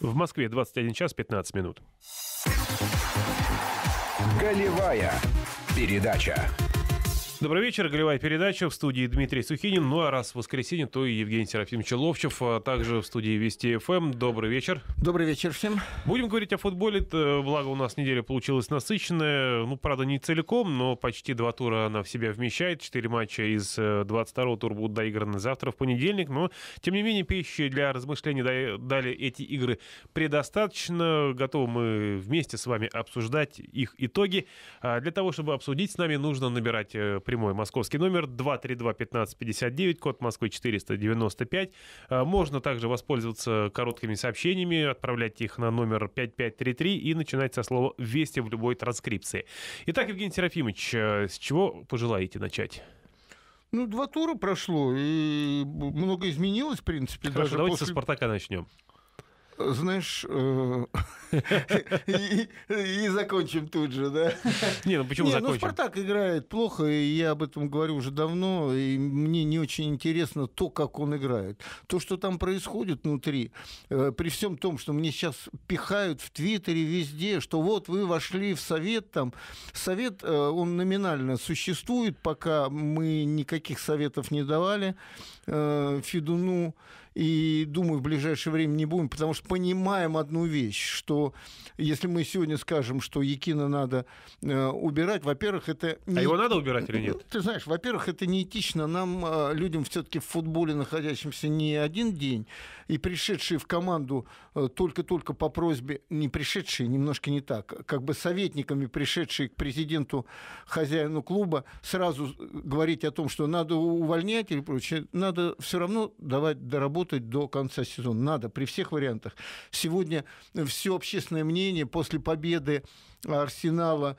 В Москве 21 час 15 минут. Голевая передача. Добрый вечер. Голевая передача в студии Дмитрий Сухинин. Ну а раз воскресенье, то и Евгений Серафимович Ловчев, а также в студии Вести ФМ. Добрый вечер. Добрый вечер всем. Будем говорить о футболе. Благо у нас неделя получилась насыщенная. Ну, правда, не целиком, но почти два тура она в себя вмещает. Четыре матча из 22-го э, тура будут доиграны завтра в понедельник. Но, тем не менее, пищи для размышлений дали эти игры предостаточно. Готовы мы вместе с вами обсуждать их итоги. А для того, чтобы обсудить с нами, нужно набирать э, прямой московский номер 232-1559, код Москвы 495. А, можно также воспользоваться короткими сообщениями, отправлять их на номер 5533 и начинать со слова «Вести» в любой транскрипции. Итак, Евгений Серафимович, а, с чего пожелаете начать? Ну, два тура прошло, и много изменилось, в принципе. Хорошо, даже давайте после... со «Спартака» начнем знаешь, э, и закончим тут же, да? Не, ну почему ну, закончим? Ну, Спартак играет плохо, и я об этом говорю уже давно, и мне не очень интересно то, как он играет. То, что там происходит внутри, э, при всем том, что мне сейчас пихают в Твиттере везде, что вот вы вошли в Совет, там, Совет, э, он номинально существует, пока мы никаких советов не давали Федуну, и думаю, в ближайшее время не будем, потому что понимаем одну вещь, что если мы сегодня скажем, что Якина надо э, убирать, во-первых, это... Не... А его надо убирать или нет? Ты знаешь, во-первых, это неэтично. Нам, э, людям все-таки в футболе, находящимся не один день, и пришедшие в команду э, только-только по просьбе, не пришедшие, немножко не так, как бы советниками, пришедшие к президенту, хозяину клуба, сразу говорить о том, что надо увольнять или прочее, надо все равно давать доработать работать до конца сезона. Надо, при всех вариантах. Сегодня все общественное мнение после победы Арсенала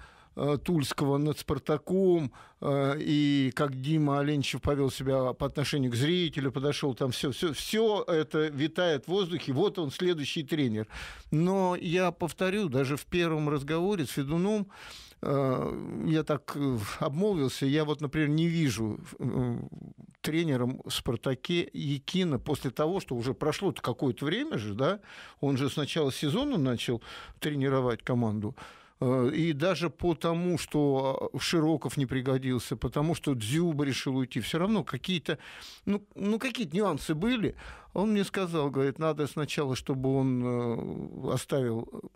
Тульского над Спартаком, э, и как Дима Оленчев повел себя по отношению к зрителю, подошел там, все, все, все это витает в воздухе, вот он следующий тренер. Но я повторю, даже в первом разговоре с Федуном, э, я так обмолвился, я вот, например, не вижу тренером в «Спартаке» Якина после того, что уже прошло какое-то время же, да, он же с начала сезона начал тренировать команду, э, и даже по тому, что Широков не пригодился, потому что Дзюба решил уйти, все равно какие-то, ну, ну какие-то нюансы были. Он мне сказал, говорит, надо сначала, чтобы он э, оставил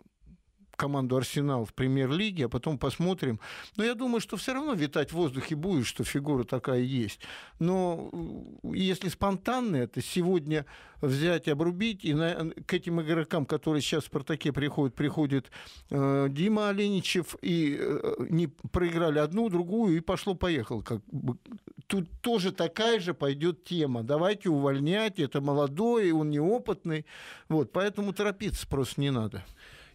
команду «Арсенал» в премьер-лиге, а потом посмотрим. Но я думаю, что все равно витать в воздухе будет, что фигура такая есть. Но э, если спонтанно это сегодня взять, обрубить, и на, к этим игрокам, которые сейчас в «Спартаке» приходят, приходит э, Дима Оленичев, и э, не проиграли одну, другую, и пошло-поехало. Как бы. Тут тоже такая же пойдет тема. Давайте увольнять, это молодой, он неопытный. Вот, поэтому торопиться просто не надо.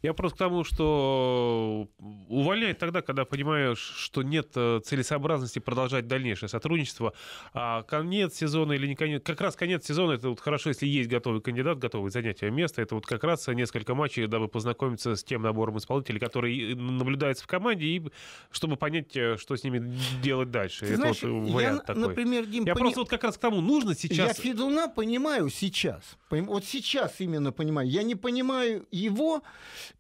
Я просто к тому, что увольняют тогда, когда понимаешь, что нет э, целесообразности продолжать дальнейшее сотрудничество. А конец сезона или не конец... Как раз конец сезона, это вот хорошо, если есть готовый кандидат, готовый занять место. Это вот как раз несколько матчей, дабы познакомиться с тем набором исполнителей, который наблюдается в команде, и чтобы понять, э, что с ними делать дальше. Ты это знаешь, вот вариант я, такой. Например, Дим, я пони... просто вот как раз к тому, нужно сейчас... Я Федуна понимаю сейчас. Вот сейчас именно понимаю. Я не понимаю его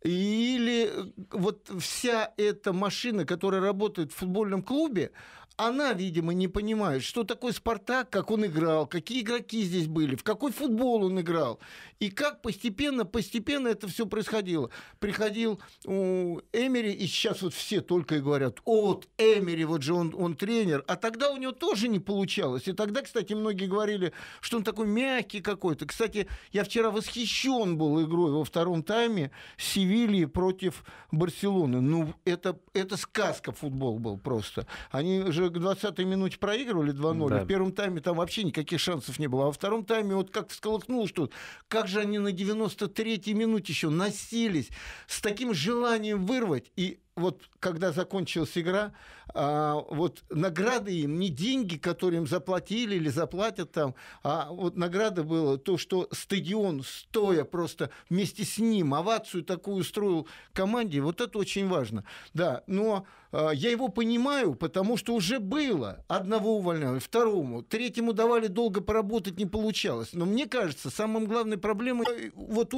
или вот вся эта машина, которая работает в футбольном клубе, она, видимо, не понимает, что такое «Спартак», как он играл, какие игроки здесь были, в какой футбол он играл, и как постепенно, постепенно это все происходило. Приходил у Эмери, и сейчас вот все только и говорят, вот Эмери, вот же он, он тренер, а тогда у него тоже не получалось. И тогда, кстати, многие говорили, что он такой мягкий какой-то. Кстати, я вчера восхищен был игрой во втором тайме Севильи против Барселоны. Ну, это, это сказка футбол был просто. Они же к 20-й минуте проигрывали 2-0. Да. В первом тайме там вообще никаких шансов не было. А во втором тайме вот как всколыхнул, что как же они на 93-й минуте еще носились с таким желанием вырвать. И вот когда закончилась игра, а, вот награды им не деньги, которые им заплатили или заплатят там, а вот награда была то, что стадион стоя просто вместе с ним овацию такую устроил команде, вот это очень важно. Да, но а, я его понимаю, потому что уже было. Одного увольняли, второму, третьему давали долго поработать, не получалось. Но мне кажется, самым главной проблемой, вот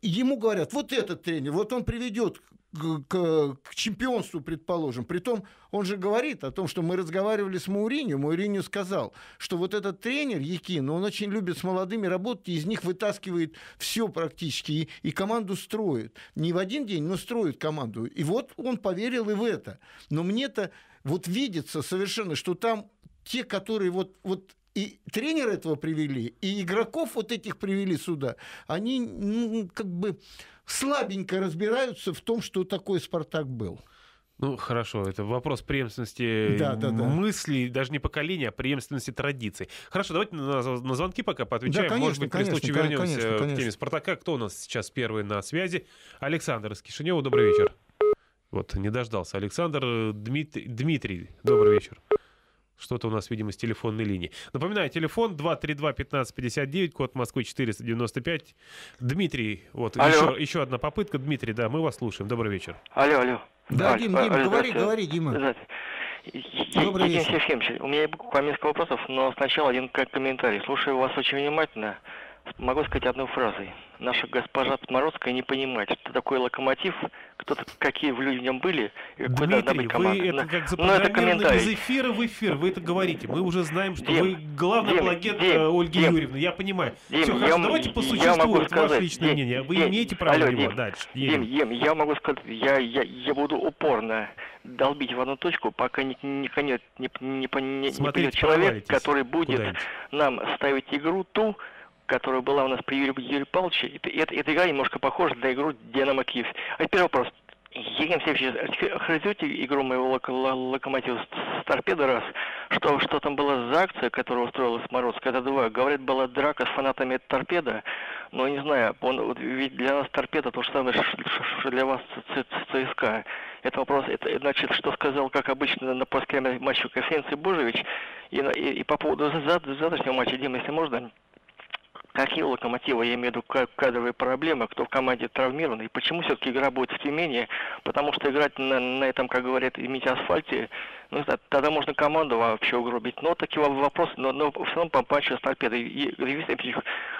ему говорят, вот этот тренер, вот он приведет к, к, чемпионству, предположим. Притом он же говорит о том, что мы разговаривали с Мауринью. Мауринью сказал, что вот этот тренер Якин, он очень любит с молодыми работать, и из них вытаскивает все практически, и, и команду строит. Не в один день, но строит команду. И вот он поверил и в это. Но мне-то вот видится совершенно, что там те, которые вот, вот и тренер этого привели, и игроков вот этих привели сюда, они ну, как бы слабенько разбираются в том, что такое «Спартак» был. Ну, хорошо, это вопрос преемственности да, да, да. мыслей, даже не поколения, а преемственности традиций. Хорошо, давайте на, на звонки пока поотвечаем. Да, конечно, Может быть, конечно, при случае вернемся конечно, конечно. к теме «Спартака». Кто у нас сейчас первый на связи? Александр из Кишинева, добрый вечер. Вот, не дождался. Александр Дмитрий, Дмитрий добрый вечер. Что-то у нас, видимо, с телефонной линии. Напоминаю, телефон 232-1559, код Москвы 495. Дмитрий, вот еще, еще одна попытка. Дмитрий, да, мы вас слушаем. Добрый вечер. Алло, алло. Да, Дим, Дим, алло, говори, говори, Дима. Добрый вечер. Сергеевич, у меня по несколько вопросов, но сначала один комментарий. Слушаю вас очень внимательно могу сказать одной фразой. Наша госпожа Смородская не понимает, что такое локомотив, кто какие в люди в нем были, и какой должна быть команда. вы это как запрограммированы из эфира в эфир, вы это говорите. Мы уже знаем, что Дим, вы главный Дим, апологет Дим, э, Ольги Дим, Юрьевны. Я понимаю. Дим, Все, я, хорошо, давайте по существу, это сказать, ваше личное Дим, мнение. Вы Дим, имеете право алло, на него. Дим, Дальше. Дим, Дим, я могу сказать, я, я, я буду упорно долбить в одну точку, пока не, не, не, не, не, не, не придет человек, который будет нам ставить игру ту, которая была у нас при Юрии, Юрии Павловиче, это, это, эта игра немножко похожа на игру Динамо Киев. А теперь вопрос. Евгений Алексеевич, характеризуйте игру моего лок- локомотива с торпедо раз, что, что там была за акция, которую устроила Смородская, это два. Говорят, была драка с фанатами торпеда, но не знаю, он, вот, ведь для нас торпеда то же самое, что для вас ЦСКА. Это вопрос, это значит, что сказал, как обычно, на после матча конференции Божевич, и, и, и по поводу завтрашнего матча, Дима, если можно, какие локомотивы, я имею в виду кадровые проблемы, кто в команде травмирован, и почему все-таки игра будет в Тюмени, потому что играть на, на этом, как говорят, имите асфальте, ну, тогда можно команду вообще угробить. Но такие вопросы, но, но равно по матчу с торпедой. И,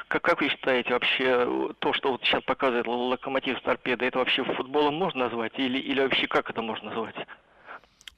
как, как вы считаете вообще то, что вот сейчас показывает локомотив с торпедой, это вообще футболом можно назвать или, или вообще как это можно назвать?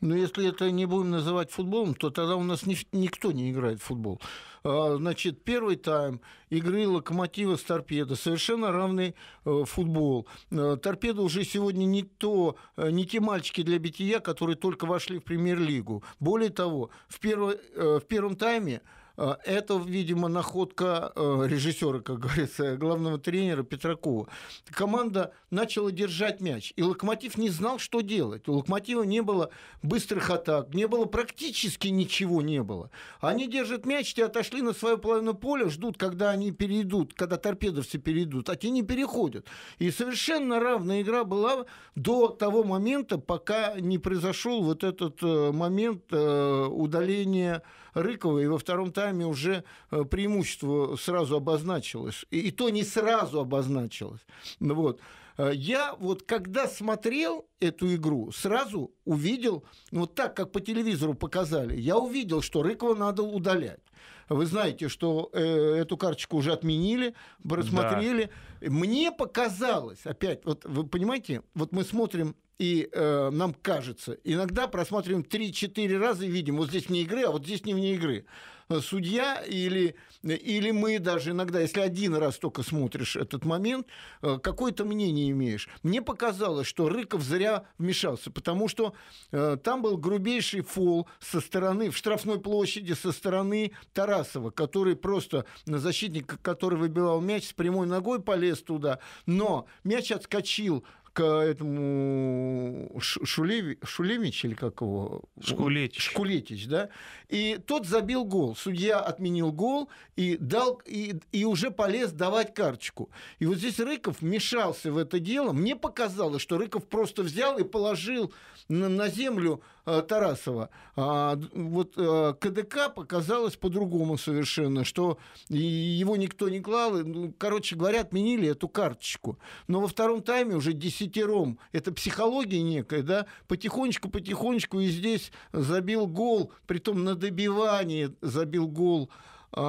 Но если это не будем называть футболом, то тогда у нас ни, никто не играет в футбол. А, значит, первый тайм игры «Локомотива» с «Торпедо» совершенно равный э, футбол. Э, «Торпедо» уже сегодня не, то, э, не те мальчики для бития, которые только вошли в премьер-лигу. Более того, в, первой, в первом тайме это, видимо, находка э, режиссера, как говорится, главного тренера Петракова. Команда начала держать мяч, и Локомотив не знал, что делать. У Локомотива не было быстрых атак, не было практически ничего не было. Они держат мяч, те отошли на свою половину поля, ждут, когда они перейдут, когда торпедовцы перейдут, а те не переходят. И совершенно равная игра была до того момента, пока не произошел вот этот э, момент э, удаления Рыкова, и во втором тайме уже э, преимущество сразу обозначилось. И, и то не сразу обозначилось. Ну вот. Э, я вот когда смотрел эту игру, сразу увидел, вот так, как по телевизору показали, я увидел, что Рыкова надо удалять. Вы знаете, что э, эту карточку уже отменили, рассмотрели. Да. Мне показалось, опять, вот вы понимаете, вот мы смотрим и э, нам кажется, иногда просматриваем 3-4 раза и видим, вот здесь вне игры, а вот здесь не вне игры. Э, судья или, или мы даже иногда, если один раз только смотришь этот момент, э, какое-то мнение имеешь. Мне показалось, что Рыков зря вмешался, потому что э, там был грубейший фол со стороны, в штрафной площади со стороны Тарасова, который просто, на защитника, который выбивал мяч, с прямой ногой полез туда, но мяч отскочил к этому Шулеви, Шулевич или как его? Шкулетич. Шкулетич, да. И тот забил гол. Судья отменил гол и, дал, и, и уже полез давать карточку. И вот здесь Рыков вмешался в это дело. Мне показалось, что Рыков просто взял и положил на, на землю э, Тарасова. А вот э, КДК показалось по-другому совершенно, что его никто не клал. Ну, короче говоря, отменили эту карточку. Но во втором тайме уже 10 десятером. Это психология некая, да? Потихонечку-потихонечку и здесь забил гол, притом на добивании забил гол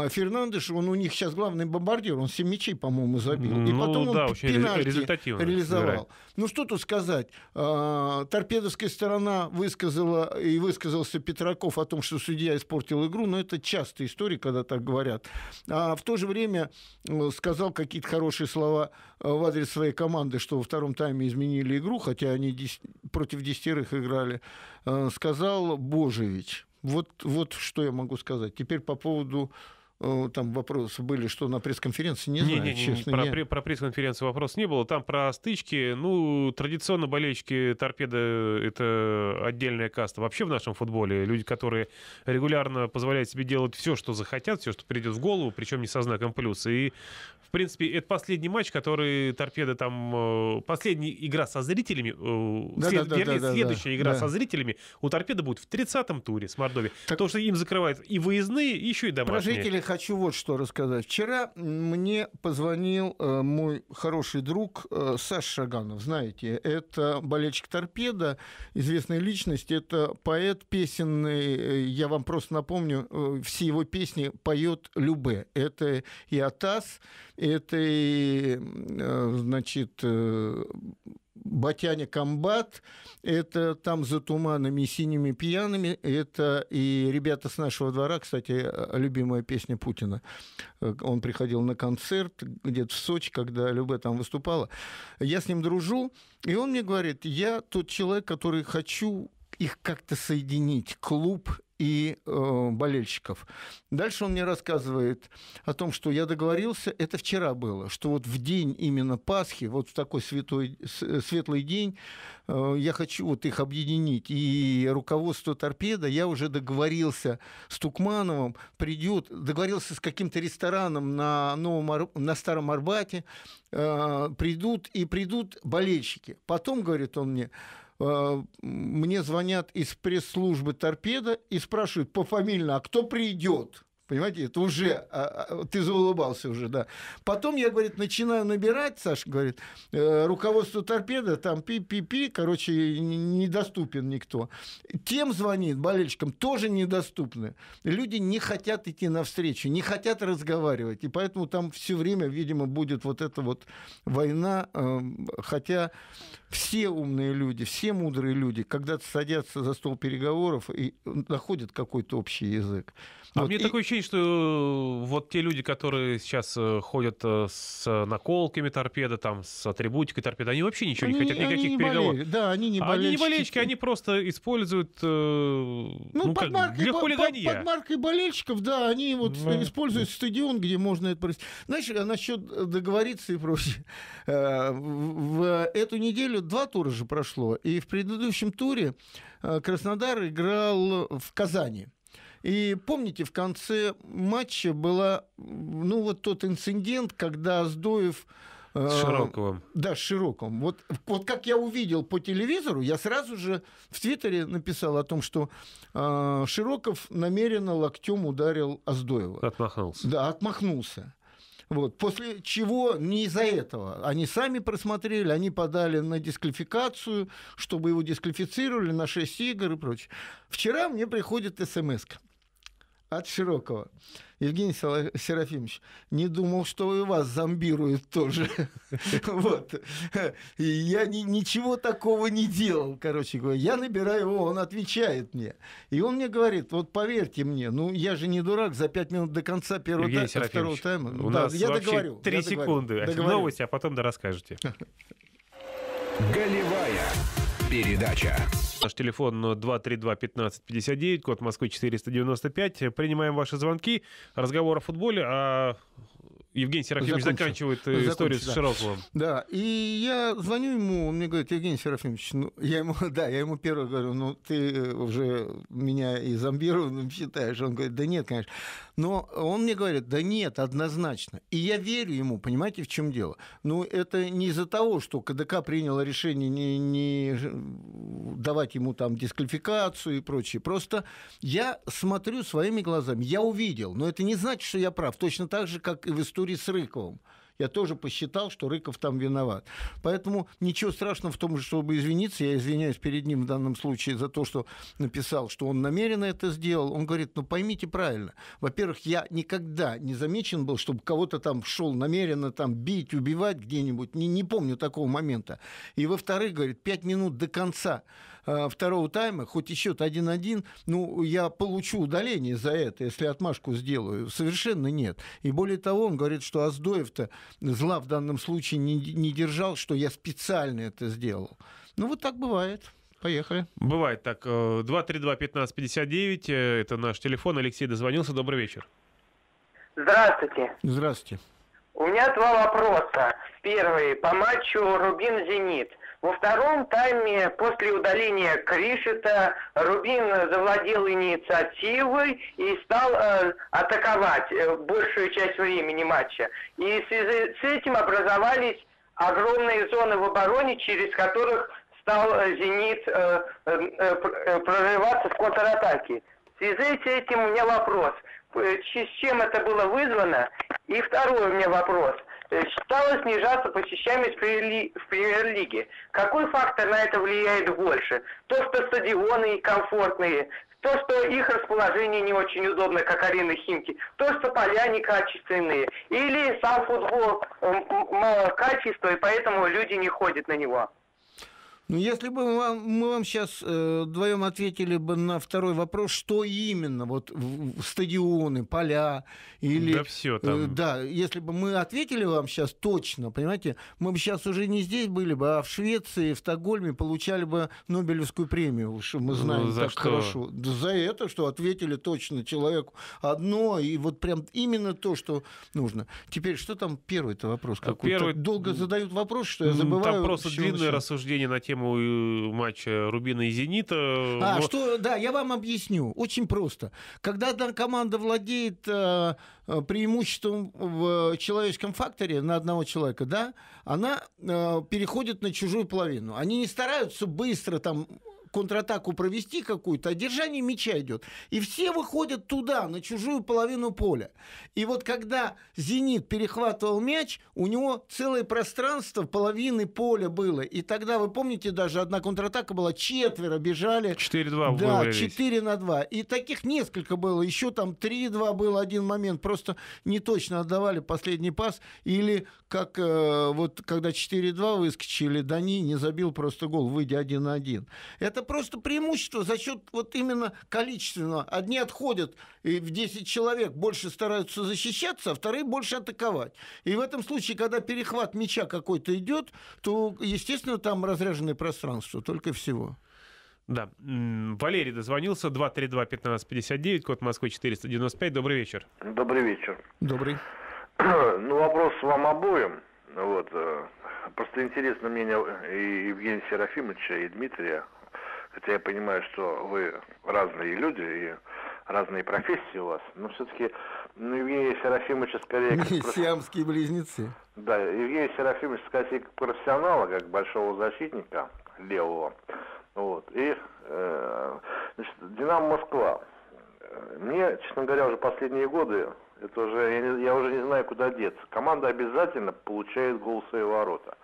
Фернандеш, он у них сейчас главный бомбардир, он 7 мячей, по-моему, забил. Ну, и потом да, он очень пенальти результативно реализовал. играет. Ну что тут сказать? А, торпедовская сторона высказала и высказался Петраков о том, что судья испортил игру, но это частая история, когда так говорят. А в то же время э, сказал какие-то хорошие слова э, в адрес своей команды, что во втором тайме изменили игру, хотя они дес- против десятерых играли. Э, Сказал Божевич. Вот, вот что я могу сказать. Теперь по поводу там вопросы были, что на пресс-конференции, не, знаю, не, не, честно. про, я- про пресс-конференцию вопрос не было. Там про стычки. Ну, традиционно болельщики торпеды — это отдельная каста. Вообще в нашем футболе люди, которые регулярно позволяют себе делать все, что захотят, все, что придет в голову, причем не со знаком плюс. И в принципе, это последний матч, который торпеда там... э, Последняя игра со зрителями, э, Да, след- да, да, вернее, да, да, следующая игра да. со зрителями у торпеды будет в 30-м туре с Мордовией. Так- Потому что им закрывают и выездные, и еще и Про домашние. жителей хочу вот что рассказать. Вчера мне позвонил э, мой хороший друг э, Саша Шаганов. Знаете, это болельщик торпеда, известная личность, это поэт песенный. э, Я вам просто напомню, все его песни поет Любе. Это и Атас, это и, значит, Батяня Комбат, это там за туманами синими пьяными, это и ребята с нашего двора, кстати, любимая песня Путина. Э, Он приходил на концерт где-то в Сочи, когда Любе там выступала. Я с ним дружу, и он мне говорит, я тот человек, который хочу их как-то соединить, клуб и э, болельщиков. Дальше он мне рассказывает о том, что я договорился, это вчера было, что вот в день именно Пасхи, вот в такой святой, с- светлый день, э, я хочу вот их объединить. И руководство торпеда, я уже договорился с Тукмановым, придет, договорился с каким-то рестораном на, Новом, на Старом Арбате, э, придут и придут болельщики. Потом, говорит он мне, э, мне звонят из пресс-службы торпеда и спрашивают пофамильно, а кто придет? Понимаете, это уже, а, а, ты заулыбался уже, да. Потом я, говорит, начинаю набирать, Саша говорит, э, руководство торпеда, там пи-пи-пи, короче, недоступен никто. Тем звонит болельщикам, тоже недоступны. Люди не хотят идти навстречу, не хотят разговаривать, и поэтому там все время, видимо, будет вот эта вот война, э, хотя все умные люди, все мудрые люди когда-то садятся за стол переговоров и находят какой-то общий язык. А Вот, мне и- такое ощущение, что э, вот те люди, которые сейчас э, ходят э, с наколками торпеда, там, с атрибутикой торпеда, они вообще ничего не Они- хотят, они никаких не переговоров. болели- Да, они не А болельщики. Они не болельщики, они просто используют э, ну, Ну, как, под, маркой, для хулиганья. под маркой болельщиков, да, они вот Да. используют стадион, где можно это. Знаешь, а насчет договориться и прочее. В эту неделю два тура же прошло, и в предыдущем туре э, Краснодар играл в Казани. И помните, в конце матча была, ну, вот тот инцидент, когда Аздоев... э, С Широковым. да, с Широком. Вот, вот как я увидел по телевизору, я сразу же в Твиттере написал о том, что э, Широков намеренно локтем ударил Аздоева. Отмахнулся. Да, отмахнулся. Вот. После чего не из-за этого. Они сами просмотрели, они подали на дисквалификацию, чтобы его дисквалифицировали на 6 игр и прочее. Вчера мне приходит смс от Широкого. Евгений Серафимович, не думал, что и вас зомбируют тоже. Вот. И я ни- ничего такого не делал, короче говоря. Я набираю его, он отвечает мне. И он мне говорит, вот поверьте мне, ну я же не дурак, за пять минут до конца первого второго тайма. у нас я вообще договорю. три секунды. Новости, а потом да расскажете. Голевая передача. Наш телефон 232-1559, код Москвы 495. Принимаем ваши звонки. Разговор о футболе, а Евгений Серафимович Закончу. заканчивает э, историю Закончу, с да. Широковым. Да, и я звоню ему, он мне говорит, Евгений Серафимович, ну, я ему, да, я ему первый говорю, ну, ты уже меня и зомбированным считаешь. Он говорит, да нет, конечно. Но он мне говорит, да нет, однозначно. И я верю ему, понимаете, в чем дело? Ну, это не из-за того, что КДК приняло решение не, не давать ему там дисквалификацию и прочее. Просто я смотрю своими глазами, я увидел, но это не значит, что я прав. Точно так же, как и в истории с Рыковым. я тоже посчитал, что Рыков там виноват. Поэтому ничего страшного в том, чтобы извиниться. Я извиняюсь перед ним в данном случае за то, что написал, что он намеренно это сделал. Он говорит, ну поймите правильно. Во-первых, я никогда не замечен был, чтобы кого-то там шел намеренно там бить, убивать где-нибудь. Не, не помню такого момента. И во-вторых, говорит, пять минут до конца второго тайма, хоть и счет 1-1, ну, я получу удаление за это, если отмашку сделаю. Совершенно нет. И более того, он говорит, что Аздоев-то зла в данном случае не, не держал, что я специально это сделал. Ну, вот так бывает. Поехали. Бывает так. 232-1559, э, э, это наш телефон. Алексей дозвонился. Добрый вечер. Здравствуйте. Здравствуйте. У меня два вопроса. Первый по матчу Рубин-Зенит. Во втором тайме после удаления Кришета Рубин завладел инициативой и стал э, атаковать э, большую часть времени матча. И в связи с этим образовались огромные зоны в обороне, через которых стал э, «Зенит» э, э, э, прорываться в контратаке. В связи с этим у меня вопрос. С чем это было вызвано? И второй у меня вопрос – стала снижаться посещаемость в премьер-лиге. Какой фактор на это влияет больше? То, что стадионы комфортные, то, что их расположение не очень удобно, как арена Химки, то, что поля некачественные, или сам футбол мало качества, и поэтому люди не ходят на него. Ну, если бы вам, мы вам сейчас э, вдвоем ответили бы на второй вопрос, что именно, вот в, в стадионы, поля или... Да все там. Э, да, если бы мы ответили вам сейчас точно, понимаете, мы бы сейчас уже не здесь были бы, а в Швеции, в Стокгольме получали бы Нобелевскую премию, что мы ну, знаем ну, за так что? хорошо. Да за это, что ответили точно человеку одно, и вот прям именно то, что нужно. Теперь, что там первый-то вопрос какой? Первый... долго задают вопрос, что я забываю. Там просто длинное рассуждение на тему тему э, матча Рубина и Зенита. А, но... что, да, я вам объясню. Очень просто. Когда одна команда владеет э, э, преимуществом в человеческом факторе на одного человека, да, она э, переходит на чужую половину. Они не стараются быстро там контратаку провести какую-то, а держание мяча идет. И все выходят туда, на чужую половину поля. И вот когда «Зенит» перехватывал мяч, у него целое пространство половины поля было. И тогда, вы помните, даже одна контратака была, четверо бежали. 4-2 Да, 4 на 2. И таких несколько было. Еще там 3-2 был один момент. Просто не точно отдавали последний пас. Или как э, вот когда 4-2 выскочили, Дани не забил просто гол, выйдя 1 на 1. Это просто преимущество за счет вот именно количественного. Одни отходят и в 10 человек больше стараются защищаться, а вторые больше атаковать. И в этом случае, когда перехват мяча какой-то идет, то, естественно, там разряженное пространство, только всего. Да. Валерий дозвонился, 232-1559, код Москвы 495. Добрый вечер. Добрый вечер. Добрый. Ну, вопрос вам обоим. Вот. Э, просто интересно мнение и Евгения Серафимовича, и Дмитрия хотя я понимаю, что вы разные люди и разные профессии у вас, но все-таки ну, Евгений Серафимович скорее... Как Сиамские близнецы. Да, Евгений Серафимович скорее как профессионала, как большого защитника левого. Вот. И, э, значит, Динамо Москва. Мне, честно говоря, уже последние годы, это уже, я, я уже не знаю, куда деться. Команда обязательно получает гол в свои ворота.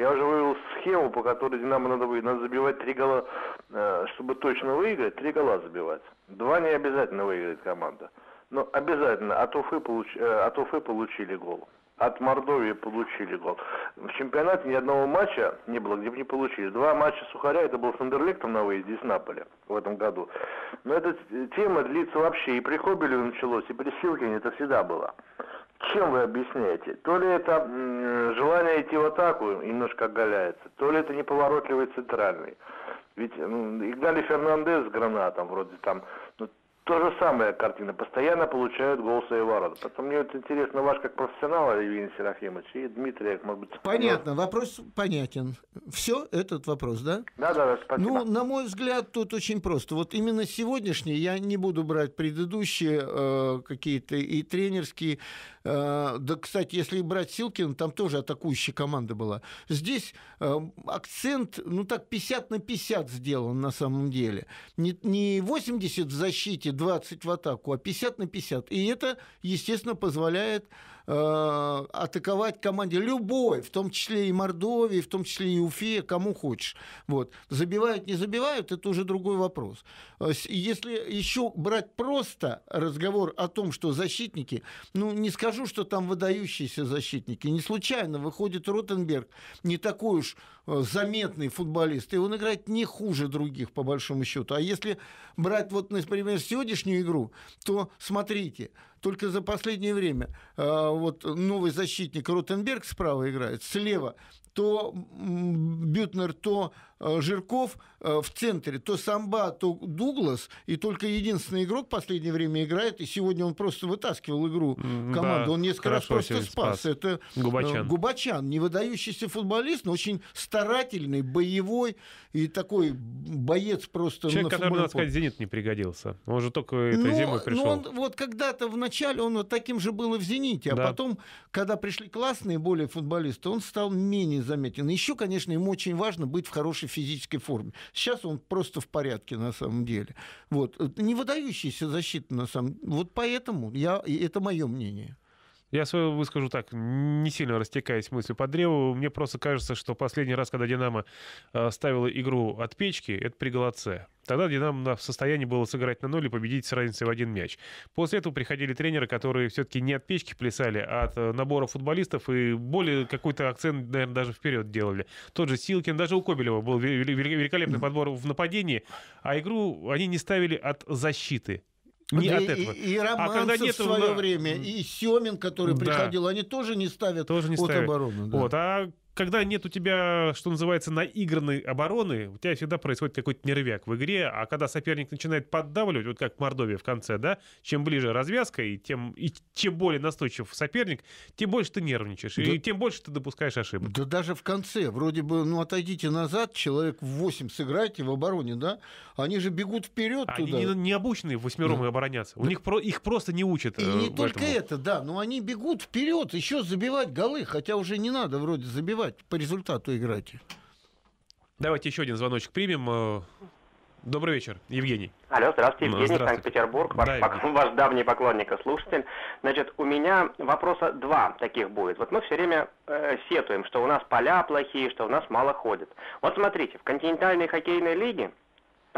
Я уже вывел схему, по которой Динамо надо, надо забивать три гола, э, чтобы точно выиграть, три гола забивать. Два не обязательно выиграет команда. Но обязательно от Уфы, получ, э, от Уфы получили гол. От Мордовии получили гол. В чемпионате ни одного матча не было, где бы не получили. Два матча Сухаря, это был с Андерлектом на выезде из Наполя в этом году. Но эта тема длится вообще. И при Хобеле началось, и при Силкине это всегда было. Чем вы объясняете? То ли это желание идти в атаку немножко оголяется, то ли это неповоротливый центральный. Ведь ну, Игнали Фернандес с гранатом вроде там, то же самая картина. Постоянно получают гол свои ворота. Потом мне вот интересно ваш как профессионал, Евгений Серафимович, и Дмитрий, может быть... Понятно, вопрос понятен. Все, этот вопрос, да? Да, да, спасибо. Ну, на мой взгляд, тут очень просто. Вот именно сегодняшний, я не буду брать предыдущие э, какие-то и тренерские Э, да, кстати, если брать Силкин, там тоже атакующая команда была. Здесь э, акцент, ну так, 50 на 50 сделан на самом деле. Не, не 80 в защите, 20 в атаку, а 50 на 50. И это, естественно, позволяет э, атаковать команде любой, в том числе и Мордовии, в том числе и Уфе, кому хочешь. Вот. Забивают, не забивают, это уже другой вопрос. Э, если еще брать просто разговор о том, что защитники, ну, не скажу, что там выдающиеся защитники, не случайно выходит Ротенберг, не такой уж э, заметный футболист, и он играет не хуже других, по большому счету. А если брать вот, например, сегодняшнюю игру, то смотрите, только за последнее время э, вот новый защитник Ротенберг справа играет, слева то Бютнер, то Э, Жирков э, в центре, то Самба, то Дуглас, и только единственный игрок в последнее время играет, и сегодня он просто вытаскивал игру команды, да, он несколько раз просто спас. спас. Это э, Губачан. Губачан, не выдающийся футболист, но очень старательный, боевой и такой боец просто Человек, на который, надо сказать, «Зенит» не пригодился. Он же только этой но, зимой пришел. Но он, вот когда-то в начале он вот таким же был и в «Зените», а да. потом, когда пришли классные более футболисты, он стал менее заметен. Еще, конечно, ему очень важно быть в хорошей физической форме. Сейчас он просто в порядке на самом деле. Вот. Не выдающийся защита на самом деле. Вот поэтому я, это мое мнение. Я свое выскажу так, не сильно растекаясь мыслью по древу. Мне просто кажется, что последний раз, когда «Динамо» э, ставила игру от печки, это при Голоце. Тогда «Динамо» в состоянии было сыграть на ноль и победить с разницей в один мяч. После этого приходили тренеры, которые все-таки не от печки плясали, а от э, набора футболистов и более какой-то акцент, наверное, даже вперед делали. Тот же Силкин, даже у Кобелева был великолепный подбор в нападении, а игру они не ставили от защиты. Не да от этого. И, и Романцев а когда нет, в свое время, и Семин, который да. приходил, они тоже не ставят тоже не от ставят. обороны. Да. Вот, а когда нет у тебя, что называется, наигранной обороны, у тебя всегда происходит какой-то нервяк в игре, а когда соперник начинает поддавливать, вот как Мордовия в конце, да, чем ближе развязка, и тем и чем более настойчив соперник, тем больше ты нервничаешь, да, и тем больше ты допускаешь ошибок. Да даже в конце, вроде бы, ну, отойдите назад, человек в 8 сыграйте в обороне, да, они же бегут вперед туда. Они не, не обученные восьмером да. обороняться, у да. них про, их просто не учат. И э, не только этому. это, да, но они бегут вперед, еще забивать голы, хотя уже не надо вроде забивать играть, по результату играйте. Давайте еще один звоночек примем. Э, добрый вечер, Евгений. Алло, здравствуйте, Евгений, Санкт-Петербург, ваш, да, пок... ваш давний поклонник и слушатель. Значит, у меня вопроса два таких будет. Вот мы все время э, сетуем, что у нас поля плохие, что у нас мало ходит. Вот смотрите, в континентальной хоккейной лиге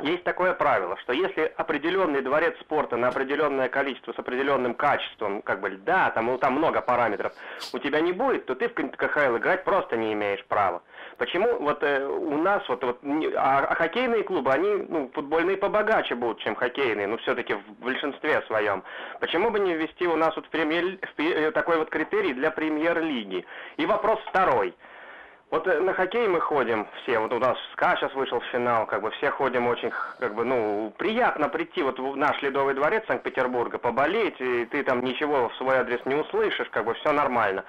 есть такое правило, что если определенный дворец спорта на определенное количество с определенным качеством, как бы льда, там, ну, там много параметров, у тебя не будет, то ты в КХЛ играть просто не имеешь права. Почему вот э, у нас вот, вот а, а хоккейные клубы, они ну, футбольные побогаче будут, чем хоккейные, но все-таки в большинстве своем. Почему бы не ввести у нас вот в премьер, в, э, такой вот критерий для премьер-лиги? И вопрос второй – вот э, на хоккей мы ходим все, вот у нас СКА сейчас вышел в финал, как бы все ходим очень, как бы, ну, приятно прийти вот в наш Ледовый дворец Санкт-Петербурга, поболеть, и ты там ничего в свой адрес не услышишь, как бы все нормально.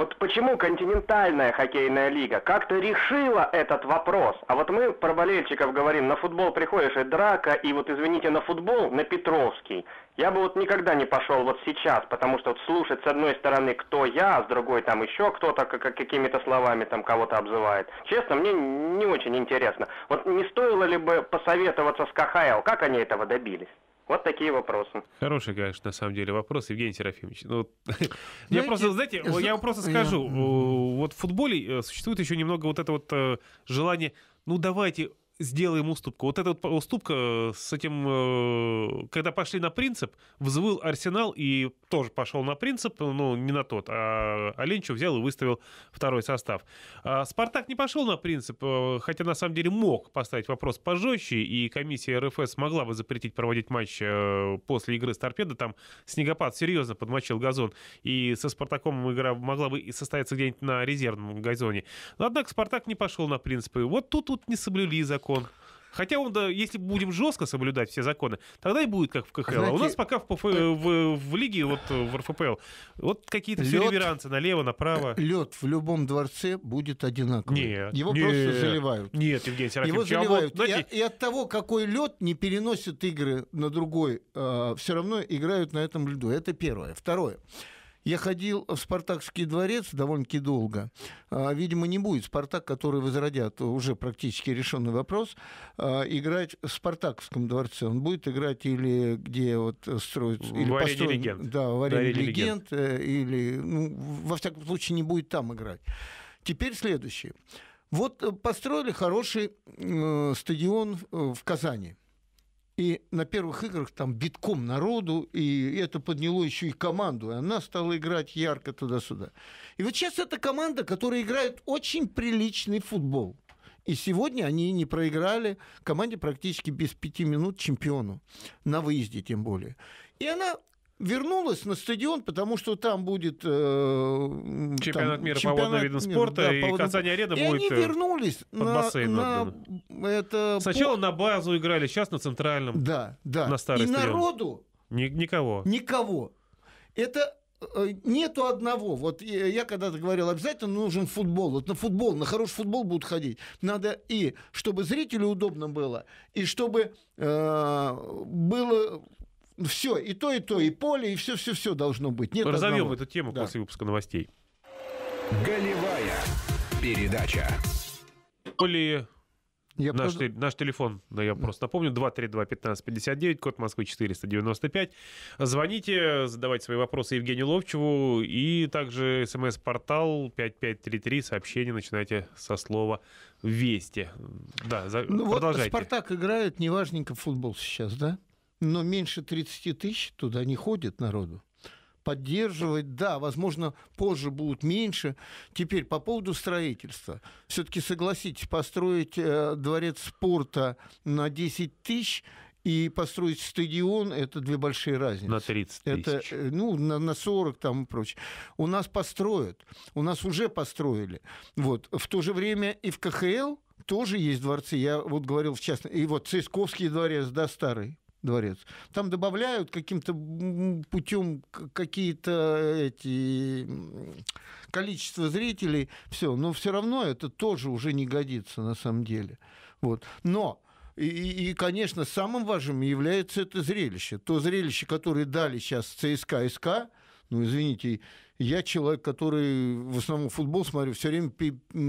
Вот почему континентальная хоккейная лига как-то решила этот вопрос? А вот мы про болельщиков говорим, на футбол приходишь и драка, и вот извините, на футбол, на Петровский. Я бы вот никогда не пошел вот сейчас, потому что вот слушать с одной стороны, кто я, а с другой там еще кто-то какими-то словами там кого-то обзывает. Честно, мне не очень интересно. Вот не стоило ли бы посоветоваться с КХЛ, как они этого добились? Вот такие вопросы. Хороший, конечно, на самом деле вопрос, Евгений Серафимович. Ну, я просто, знаете, я вам просто скажу, вот в футболе э, существует еще немного вот это вот э, желание, ну давайте сделаем уступку. Вот эта вот уступка э, с этим, э, когда пошли на принцип, взвыл Арсенал и тоже пошел на принцип, ну, не на тот, а Оленчев взял и выставил второй состав. А Спартак не пошел на принцип, э, хотя на самом деле мог поставить вопрос пожестче, и комиссия РФС могла бы запретить проводить матч после игры с торпедо. Там снегопад серьезно подмочил газон, и со Спартаком игра могла бы и состояться где-нибудь на резервном газоне. Но, однако Спартак не пошел на принципы. Вот тут вот не соблюли закон закон. Хотя он, да, если будем жестко соблюдать все законы, тогда и будет как в КХЛ. Знаете, а у нас пока в, ПФ, в, в лиге, вот в РФПЛ, вот какие-то все реверансы налево, направо. Лед в любом дворце будет одинаковый. Нет, Его нет, просто заливают. Нет, Евгений Серафимович. Его заливают. Вот, знаете... и, и от того, какой лед не переносит игры на другой, э, все равно играют на этом льду. Это первое. Второе. Я ходил в Спартакский дворец довольно-таки долго. А, видимо, не будет Спартак, который возродят, уже практически решенный вопрос, а, играть в Спартаковском дворце. Он будет играть или где вот строится... Или построен, легенд. Да, в арене легенд. Э, или, ну, во всяком случае, не будет там играть. Теперь следующее. Вот э, построили хороший э, стадион в Казани. И на первых играх там битком народу, и это подняло еще и команду. И она стала играть ярко туда-сюда. И вот сейчас эта команда, которая играет очень приличный футбол. И сегодня они не проиграли команде практически без пяти минут чемпиону. На выезде тем более. И она вернулась на стадион, потому что там будет э, чемпионат там, мира чемпионат по водным видам спорта, да, и Казань-Арена будет они э, вернулись под на, бассейн. На, это Сначала по... на базу играли, сейчас на центральном. Да, да. На старый и стадион. народу... Ни, никого. Никого. Это э, нету одного. Вот я когда-то говорил, обязательно нужен футбол. Вот на футбол, на хороший футбол будут ходить. Надо и чтобы зрителю удобно было, и чтобы э, было все, и то, и то, и поле, и все-все-все должно быть. Нет Разовьем одного. эту тему да. после выпуска новостей. Голевая передача. Поле я наш, просто... наш телефон, да, я просто напомню, 232-1559, код Москвы 495. Звоните, задавайте свои вопросы Евгению Ловчеву и также смс-портал 5533, сообщение начинайте со слова «Вести». Да, за... ну, продолжайте. Вот «Спартак» играет неважненько в футбол сейчас, да? Но меньше 30 тысяч туда не ходит народу. Поддерживать, да, возможно, позже будут меньше. Теперь по поводу строительства. Все-таки согласитесь, построить э, дворец спорта на 10 тысяч и построить стадион – это две большие разницы. На 30 тысяч. Это, ну, на, на 40 там и прочее. У нас построят, у нас уже построили. Вот. В то же время и в КХЛ тоже есть дворцы. Я вот говорил в частности, и вот Цисковский дворец, да, старый, дворец. Там добавляют каким-то путем какие-то эти количество зрителей, все, но все равно это тоже уже не годится на самом деле. Вот. Но и, и, конечно, самым важным является это зрелище. То зрелище, которое дали сейчас ЦСКА СК, ну, извините, я человек, который в основном футбол смотрю, все время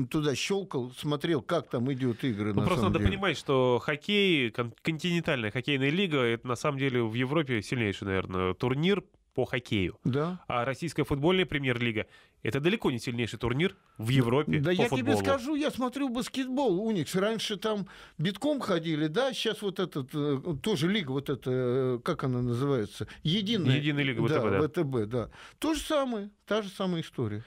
туда щелкал, смотрел, как там идет игры. Ну, просто надо деле. понимать, что хоккей, континентальная хоккейная лига, это на самом деле в Европе сильнейший, наверное, турнир по хоккею. Да. А российская футбольная премьер-лига – это далеко не сильнейший турнир в Европе Да по я футболу. тебе скажу, я смотрю баскетбол, Уникс. Раньше там битком ходили, да, сейчас вот этот, э, тоже лига, вот эта, э, как она называется? Единая. Единая лига ВТБ, да. да. ВТБ, да. То же самое, та же самая история.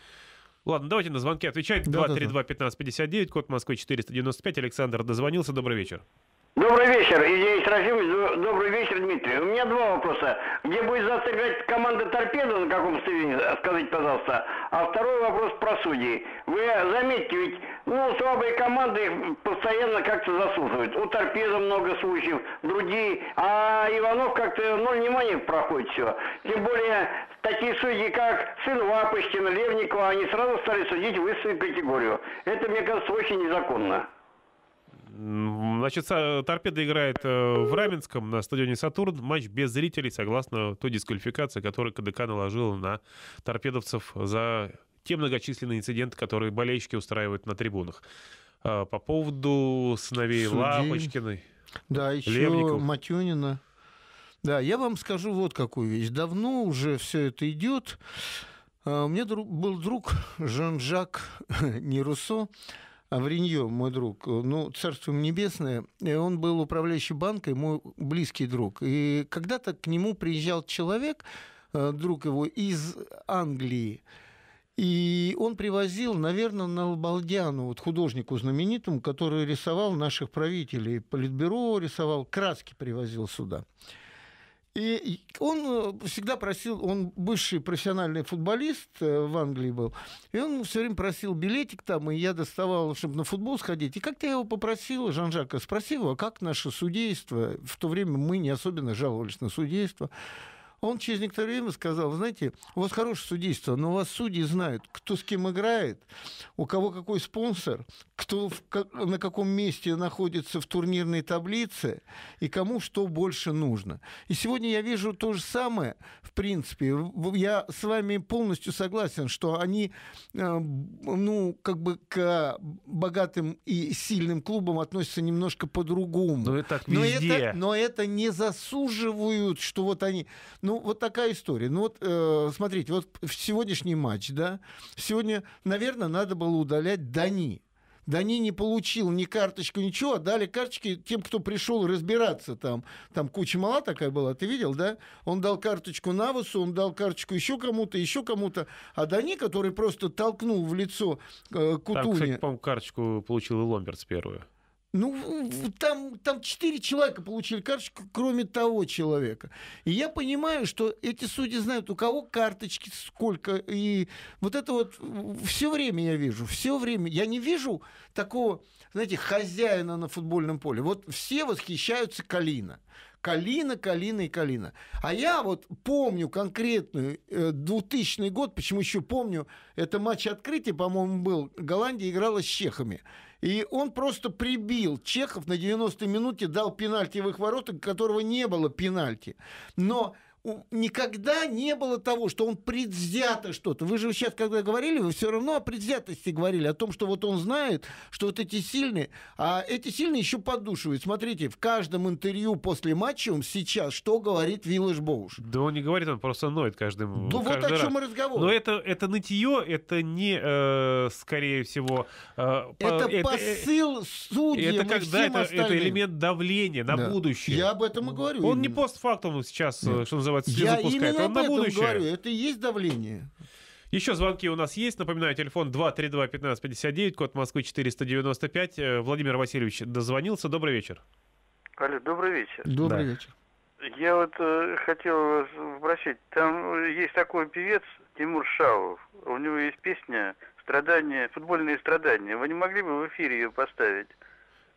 Ладно, давайте на звонки отвечать. 232-1559, код Москвы 495. Александр дозвонился. Добрый вечер. Добрый вечер, Евгений Серафимович. Добрый вечер, Дмитрий. У меня два вопроса. Где будет завтра играть команда «Торпеда», на каком стадионе, скажите, пожалуйста. А второй вопрос про судей. Вы заметьте, ведь ну, слабые команды их постоянно как-то заслуживают. У «Торпеда» много случаев, другие. А Иванов как-то ноль внимания проходит все. Тем более такие судьи, как сын Лапочкина, Левникова, они сразу стали судить высшую категорию. Это, мне кажется, очень незаконно. Значит, торпеда играет э, в Раменском на стадионе «Сатурн». Матч без зрителей, согласно той дисквалификации, которую КДК наложила на торпедовцев за те многочисленные инциденты, которые болельщики устраивают на трибунах. А, по поводу сыновей Судей. Лапочкиной, Да, еще Левников. Матюнина. Да, я вам скажу вот какую вещь. Давно уже все это идет. А, у меня был друг Жан-Жак Неруссо, Авриньо, мой друг, ну, царство небесное, и он был управляющий банка, мой близкий друг. И когда-то к нему приезжал человек, э, друг его, из Англии, и он привозил, наверное, на Лобалдяну, вот художнику знаменитому, который рисовал наших правителей, политбюро рисовал, краски привозил сюда. И он э, всегда просил, он бывший профессиональный футболист э, в Англии был, и он все время просил билетик там, и я доставал, чтобы на футбол сходить. И как-то я его попросил, Жан-Жака, спросил а как наше судейство, в то время мы не особенно жаловались на судейство, Он через некоторое время сказал, знаете, у вас хорошее судейство, но у вас судьи знают, кто с кем играет, у кого какой спонсор, кто в, на каком месте находится в турнирной таблице и кому что больше нужно. И сегодня я вижу то же самое, в принципе. Я с вами полностью согласен, что они, э, ну, как бы к богатым и сильным клубам относятся немножко по-другому. Но это. Но это, но это не засуживают, что вот они... Ну, вот такая история. Ну, вот, э, смотрите, вот в сегодняшний матч, да, сегодня, наверное, надо было удалять Дани. Дани не получил ни карточку, ничего, дали карточки тем, кто пришел разбираться там. Там куча мала такая была, ты видел, да? Он дал карточку Навусу, он дал карточку еще кому-то, еще кому-то. А Дани, который просто толкнул в лицо э, Кутуни... Там, кстати, по-моему, карточку получил и Ломберт первую. Ну, там, там четыре человека получили карточку, кроме того человека. И я понимаю, что эти судьи знают, у кого карточки сколько. И вот это вот все время я вижу, все время. Я не вижу такого, знаете, хозяина на футбольном поле. Вот все восхищаются Калина. Калина, Калина и Калина. А я вот помню конкретную 2000 э, год, почему еще помню, это матч открытия, по-моему, был. Голландия играла с чехами. И он просто прибил Чехов на 90-й минуте, дал пенальти в их ворота, которого не было пенальти. Но никогда не было того, что он предвзято что-то. Вы же сейчас, когда говорили, вы все равно о предвзятости говорили, о том, что вот он знает, что вот эти сильные, а эти сильные еще поддушивают. Смотрите, в каждом интервью после матча он сейчас что говорит Виллаж Боуш? Да он не говорит, он просто ноет каждым Ну вот о чем раз. разговор. Но это, это нытье, это не, э, скорее всего... Э, это, это посыл э, судьям Это когда это, это элемент давления на да. будущее. Я об этом и говорю. Он именно. не постфактум сейчас, Нет. что называется, называется, Я запускает. именно Он об на будущее. говорю. Это и есть давление. Еще звонки у нас есть. Напоминаю, телефон 232-1559, код Москвы 495. Э, Владимир Васильевич дозвонился. Добрый вечер. Алло, добрый вечер. Добрый да. вечер. Я вот э, хотел вас спросить. Там есть такой певец Тимур Шаов. У него есть песня «Страдания», «Футбольные страдания». Вы не могли бы в эфире ее поставить?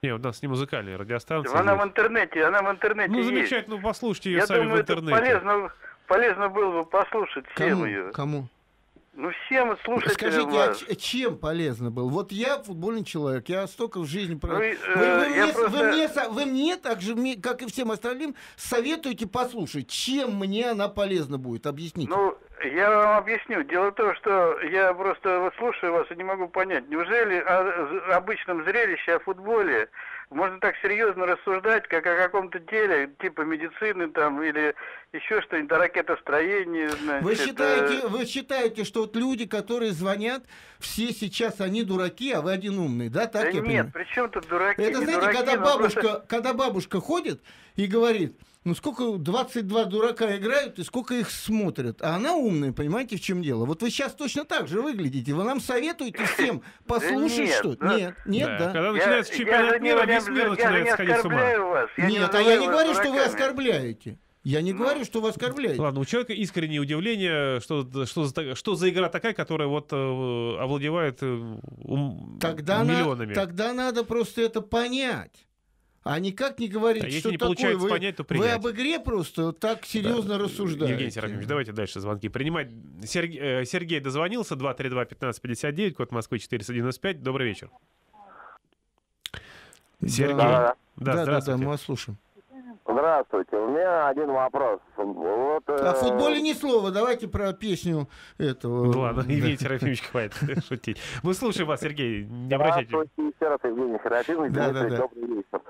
Не, у нас не музыкальная радиостанция. Она есть. в интернете, она в интернете Ну, есть. замечательно, ну, послушайте ее Я сами думаю, в интернете. Это полезно, полезно было бы послушать всем Кому? ее. Кому? Ну, всем слушателям Скажите, вас. а чем полезно был? Вот я футбольный человек, я столько в жизни... Ну, э, вы, вы, мне, просто... вы, мне, вы мне, так же, как и всем остальным, советуете послушать, чем мне она полезна будет? Объясните. Ну, я вам объясню. Дело в том, что я просто вот слушаю вас и не могу понять. Неужели о обычном зрелище, о футболе можно так серьезно рассуждать, как о каком-то деле, типа медицины там, или еще что-нибудь, о ракетостроении. Значит, вы, считаете, э... вы считаете, что вот люди, которые звонят, все сейчас они дураки, а вы один умный, да? Так да я нет, понимаю? при чем тут дураки? Это знаете, дураки, когда, бабушка, просто... когда бабушка ходит и говорит, ну сколько 22 дурака играют и сколько их смотрят. А она умная, понимаете, в чем дело? Вот вы сейчас точно так же выглядите. Вы нам советуете всем послушать что? Нет, нет, да. Когда начинается чемпионат мира, весь мир начинает сходить с ума. Нет, а я не говорю, что вы оскорбляете. Я не ну, говорю, что вы оскорбляете. Ладно, у человека искреннее удивление, что, что, за, что за игра такая, которая вот э, овладевает э, ум, тогда миллионами. На, тогда надо просто это понять а никак не говорить, а что не такое. Вы, понять, то вы об игре просто так серьезно да. рассуждаете. Евгений Серафимович, давайте дальше звонки принимать. Сергей, э, Сергей дозвонился, 232-1559, код Москвы 495. Добрый вечер. Сергей. Да, да, да, да, да мы вас слушаем. Здравствуйте. У меня один вопрос. Вот, э... О футболе ни слова. Давайте про песню этого. Ну, ладно, Евгений Серафимович, хватит шутить. Мы слушаем вас, Сергей. Не обращайте. Здравствуйте еще раз, Евгений Серафимович. Да, да, да. Добрый вечер.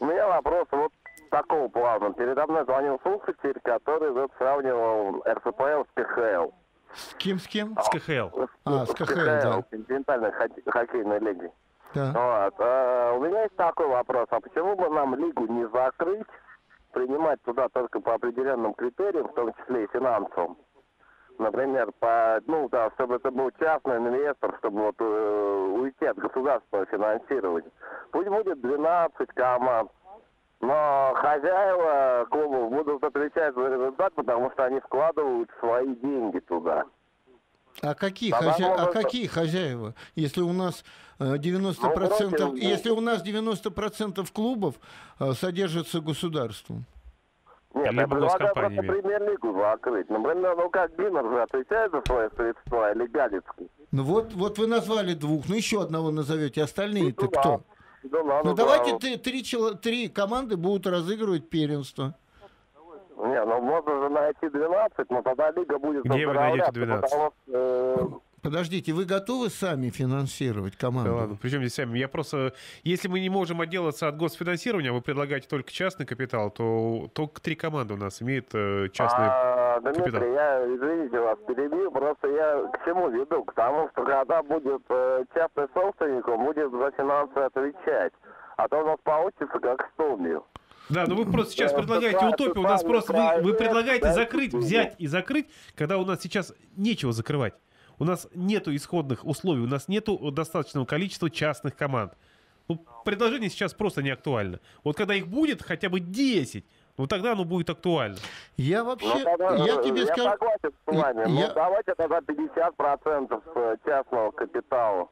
У меня вопрос вот такого плана. Передо мной звонил слушатель, который вот сравнивал РСПЛ с КХЛ. С кем, с кем? С КХЛ. А, с КХЛ, да. Континентальной хоккейной лиги. Да. Вот. А, у меня есть такой вопрос. А почему бы нам лигу не закрыть, принимать туда только по определенным критериям, в том числе и финансовым. Например, по, ну да, чтобы это был частный инвестор, чтобы вот э, уйти от государственного финансирования. Пусть будет 12 команд, но хозяева клубов будут отвечать за результат, потому что они вкладывают свои деньги туда. А какие, хозя... а какие хозяева? Если у нас 90%, ну, если у нас 90% клубов э, содержится государством. Нет, я предлагаю просто премьер-лигу закрыть. Например, ну как Гиммер же отвечает за свое средства или Галицкий? Ну вот, вот вы назвали двух, ну еще одного назовете, остальные-то кто? Да, ладно, ну давайте да. три, три, три команды будут разыгрывать первенство. Не, ну можно же найти 12, но тогда лига будет Где вы найдете 12? Потому, э, Подождите, вы готовы сами финансировать команду? Да ладно, причем здесь сами? Я просто... Если мы не можем отделаться от госфинансирования, а вы предлагаете только частный капитал, то только три команды у нас имеют э, частный а, Дмитрий, капитал. я, извините вас, перебью, просто я к чему веду? К тому, что когда будет э, частный собственник, он будет за финансы отвечать. А то у нас получится как с Томью. Да, но вы просто сейчас предлагаете утопию. У нас просто вы, вы предлагаете закрыть, взять и закрыть, когда у нас сейчас нечего закрывать. У нас нету исходных условий, у нас нету достаточного количества частных команд. Ну, предложение сейчас просто не актуально. Вот когда их будет хотя бы 10, ну тогда оно будет актуально. Я вообще, ну, тогда, я тебе я скажу... согласен с вами. Ну, я... Ну, давайте тогда 50% э, частного капитала.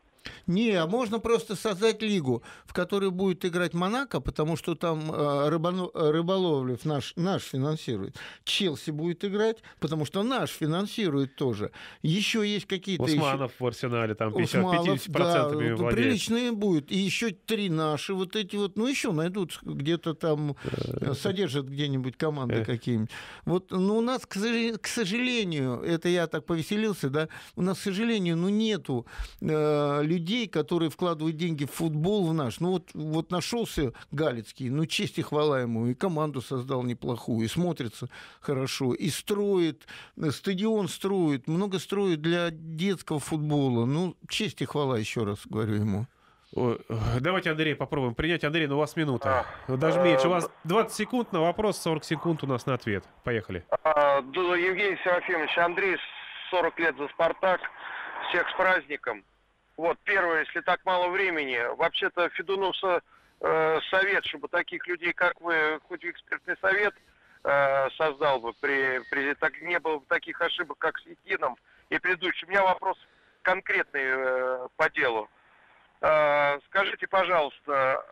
Не, а можно просто создать лигу, в которой будет играть Монако, потому что там э, рыбано, рыболовлев наш, наш финансирует. Челси будет играть, потому что наш финансирует тоже. Еще есть какие-то... Усманов еще... в арсенале, там 50, Усманов, 50% да, владеет. Приличные будет. И еще три наши вот эти вот, ну еще найдут где-то там, э, содержат где-нибудь команды какие-нибудь. Вот, ну у нас, к сожалению, это я так повеселился, да, у нас, к сожалению, ну нету э, людей, которые вкладывают деньги в футбол в наш. Ну вот, вот нашелся Галицкий, ну честь и хвала ему, и команду создал неплохую, и смотрится хорошо, и строит, стадион строит, много строит для детского футбола. Ну, честь и хвала, еще раз говорю ему. Давайте, Андрей, попробуем принять. Андрей, ну у вас минута. А, Даже меньше. У вас 20 секунд на вопрос, 40 секунд у нас на ответ. Поехали. А, Евгений Серафимович, Андрей, 40 лет за «Спартак». Всех с праздником. Вот, первое, если так мало времени, вообще-то Федунов э, совет, чтобы таких людей, как вы, хоть экспертный совет э, создал бы, при, при, так, не было бы таких ошибок, как с Етином и предыдущим. У меня вопрос конкретный э, по делу. Э, скажите, пожалуйста,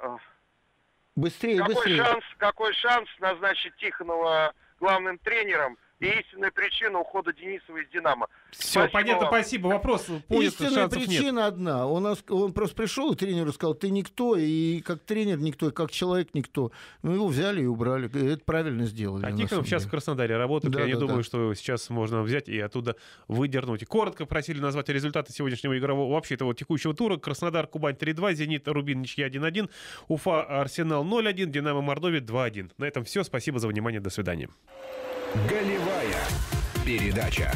быстрее, какой, быстрее. Шанс, какой шанс назначить Тихонова главным тренером и истинная причина ухода Денисова из «Динамо». Все, спасибо понятно, вам. спасибо. Вопрос понят, Истинная причина нет. одна. Он, нас, он просто пришел и тренеру сказал, ты никто, и как тренер никто, и как человек никто. Ну, его взяли и убрали. Это правильно сделали. А Тихонов сейчас в Краснодаре работает. Да, Я да, не да. думаю, что сейчас можно взять и оттуда выдернуть. Коротко просили назвать результаты сегодняшнего игрового, вообще этого текущего тура. Краснодар, Кубань 3-2, Зенит, Рубин, ничья 1-1, Уфа, Арсенал 0-1, Динамо, Мордовия 2-1. На этом все. Спасибо за внимание. До свидания. Голевая передача.